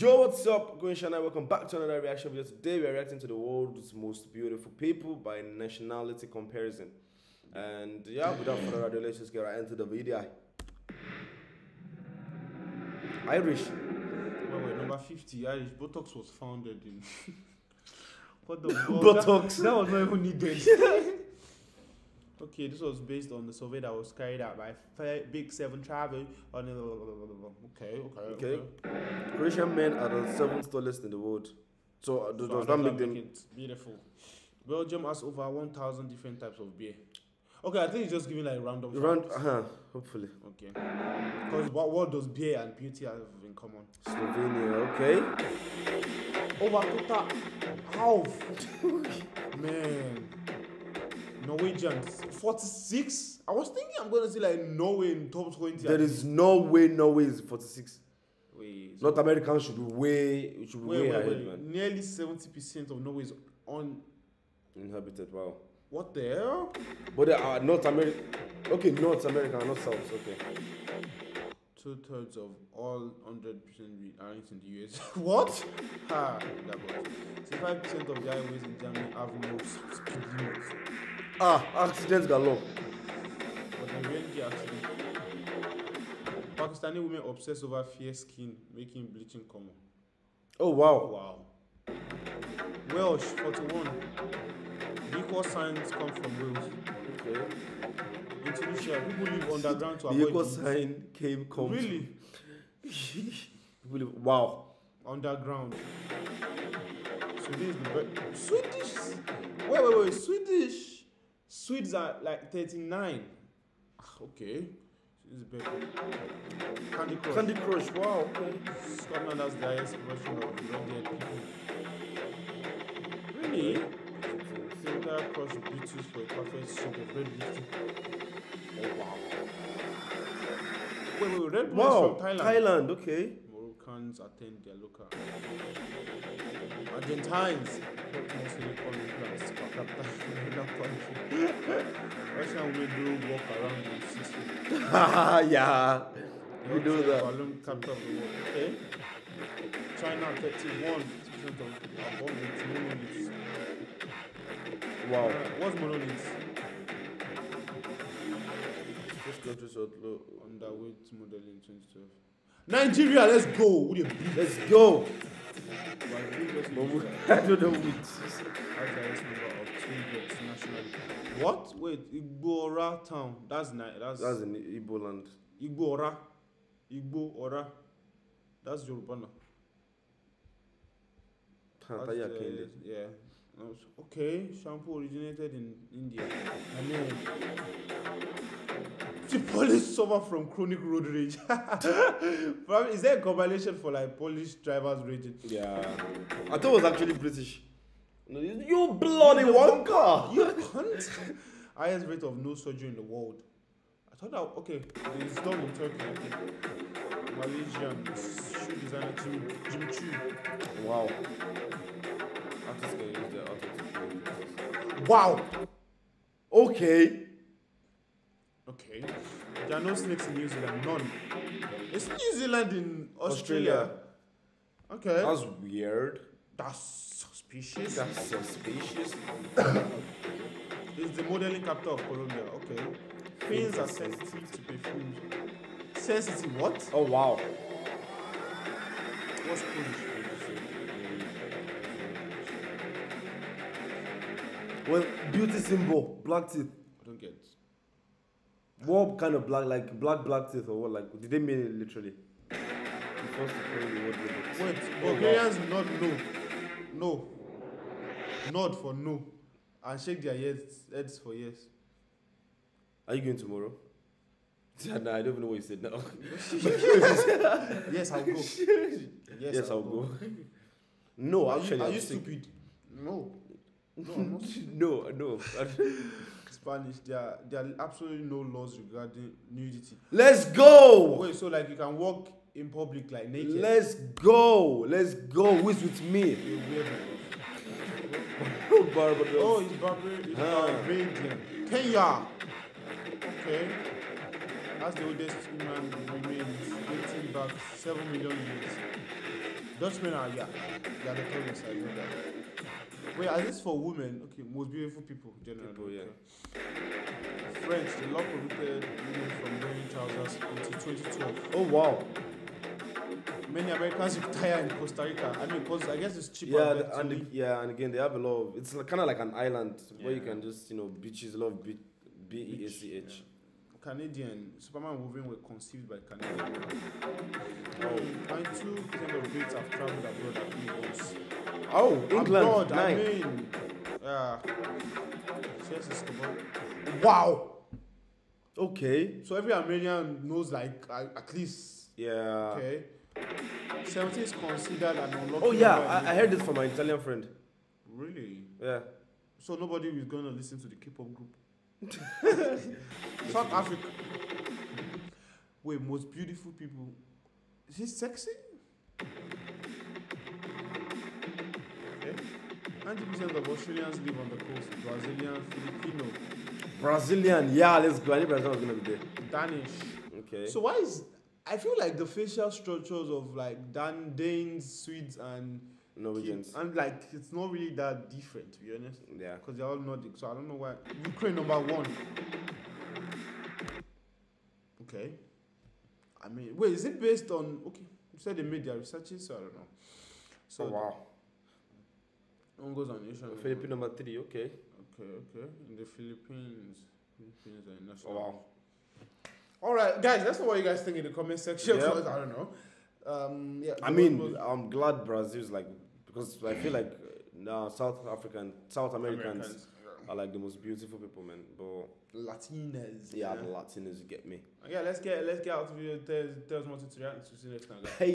Yo, what's up, Going Shana? Welcome back to another reaction video. Today we are reacting to the world's most beautiful people by nationality comparison. And yeah, without further ado, let's just get right into the video. Irish. Wait, wait, number 50, Irish. Botox was founded in. what the fuck? Botox. That, that was not even needed. okay, this was based on the survey that was carried out by Big Seven Travel. On the, okay, okay, Okay. Croatian men are the seventh tallest in the world. So, uh, does, does that make them. it beautiful? Belgium has over 1,000 different types of beer. Okay, I think it's just giving like random. Round, facts. uh-huh, hopefully. Okay. Because what, what does beer and beauty have in common? Slovenia, okay. Over total half. Man. Norwegians 46. I was thinking I'm gonna see like Norway in top 20. There is no way Norway is 46. wait, Not Americans should be way, should be wait, way wait, ahead, wait. man. Nearly 70% of Norway is uninhabited. Wow. what the hell? But they are North America. Okay, North America, not South. Okay. Two thirds of all 100% re- aren't in the US. what? Ha, that was. 65% of the highways in Germany have no s- speed limit. Ah, accidents galore. But in reality, actually, Pakistani women obsess over fair skin, making bleaching common. Oh wow. Wow. Welsh, 41. The equal signs come from Wales. Okay. In Tunisia, people live underground to The avoid equal sign came come. Really? People live- wow. Underground. Be- Swedish. Wait, wait, wait. Swedish. Swedes are like 39. Ah, Okay. Is better. Candy Crush. Candy Crush. Wow. Okay. Scotland has the highest proportion of red-haired people. Really? Filter cross beetles for a perfect shade of red lipstick. Oh wow. Wait, wait, Red Bull Wow. from Thailand. Thailand. Okay. Moroccans attend their local. Argentines put mostly on implants per capita in that country. Russian do walk around in six yeah. We do that. Balloon capital of the world. Okay. China 31 percent of above with monoliths. Wow. Uh, what's monoliths? This country's. Underweight model in 2012. Nigeria, let's go. Who the beat? Let's go. Brazil But versus we- I don't know which. has the highest number of twin births nationally. What? Wait, Igbora town. That's nice. That's, That's in Igbo land. Igbora. Igboora. That's Yoruba now. That's uh, the- yeah. No, s- Okay, shampoo originated in India. I know. The Polish suffer from chronic road rage. Is there a compilation for like Polish drivers raging? Yeah. I thought it was actually British. No, You you bloody wonka. You cunt. Highest rate of nose surgery in the world. I thought that okay, it's done in Turkey. Malaysian shoe designer Jim Jim Choo. Wow. Artists can use their to Wow. Okay. Okay. There are no snakes in New Zealand. None. It's New Zealand in Australia. Okay. That's weird. That's suspicious. That's suspicious. It's the modeling capital of Colombia. Okay. Queens are sensitive to perfume. Sensitive what? Oh wow. What's Polish? Well, beauty symbol, black teeth. I don't get. What kind of black, like black, black teeth, or what? Like, did they mean it literally? The to claim the word robot. Wait, Oh, wow. Bulgarians nod no. No. Nod for no. And shake their heads, heads for yes. Are you going tomorrow? Nah, I don't even know what you said now. Yes, I'll go. Yes, yes, I'll go. No, Are actually, you, are I'm you stupid? No. No, I'm not no, no. Spanish. There are, there are absolutely no laws regarding nudity. Let's go. Wait, so like you can walk in public like naked? Let's go. Let's go. Who's with me? You weird. Barbados. Oh, it's Barbarian. It's Ah. Barbadian. Kenya. Okay. That's the oldest human remains dating back 7 million years. Dutchmen are yeah, they are the closest. I know that. Wait, are this for women? Okay, most beautiful people generally. People, yeah. okay. French, the law prohibited women from wearing trousers until 2012. Oh wow. Many Americans retire in Costa Rica. I mean, cause I guess it's cheaper. Yeah, the- and live. yeah, and again they have a lot of. It's kind of like an island where you can just you know beaches. A lot of B E A C H. Canadian Superman women were conceived by Canadian. Oh. And two of Brits have traveled abroad at once. Oh, England Abroad, I nine. mean, yeah. Yes, Wow. Okay. So every Armenian knows like uh, at least Yeah. okay. Seventeen is considered an unlucky. Oh yeah, I, I heard this from my Italian friend. Really? Yeah. So nobody is going to listen to the K-pop group. South Africa. Wait, most beautiful people. Is he sexy? Eh? Okay. 90% of Australians live on the coast. Brazilian, Filipino, Brazilian. Yeah, let's go. I Brazil was gonna be there. Danish. Okay. So why is I feel like the facial structures of like Dan Danes, Swedes, and Norwegians. and like it's not really that different to be honest. Yeah. because they're all Nordic. So I don't know why. Ukraine number one. Okay. I mean, wait, is it based on? Okay, you said they made their researches, so I don't know. So oh wow. one goes on nation. Philippine number three. Okay. Okay, okay. In the Philippines, Philippines are Oh wow. All right, guys. Let's know what you guys think in the comment section. Because I don't know. Um, yeah. I mean, was- I'm glad Brazil's like because I feel like uh, now South African, South Americans, yeah. are like the most beautiful people, man. But Latinas. yeah, the Latinos, you get me. Yeah, let's get let's get out of here. There's there's more to react to. See you next time, guys. Hey.